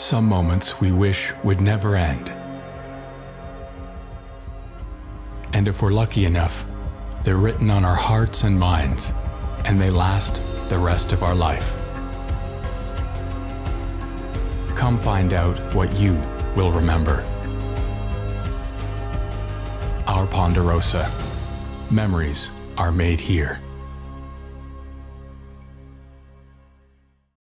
Some moments we wish would never end. And if we're lucky enough, they're written on our hearts and minds, and they last the rest of our life. Come find out what you will remember. Our Ponderosa. Memories are made here.